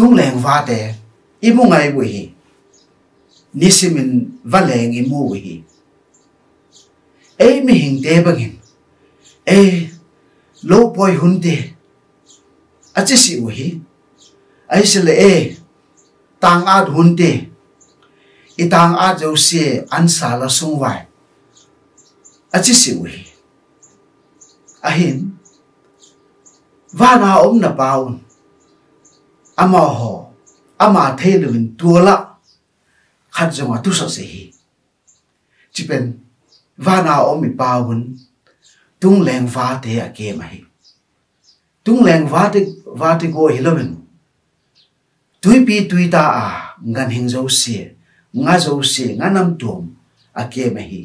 tung leng va te imu ngai bu hi nisimin va leng imu bu hi ei mi hing te bangin ei lo poi hun te achi si u hi ai se le e tang ad hun te i tang a jo se an sa la sung vai achi si u hi ahin va na om na paun ama ho ama the lun in tuala khat zonga tu so se hi chi pen va na om mi paun tung leng va te a ke mai tung leng va te va te go hi lo men tui pi tui ta a ngan hing zo se nga zo se nga nam tom a ke mai hi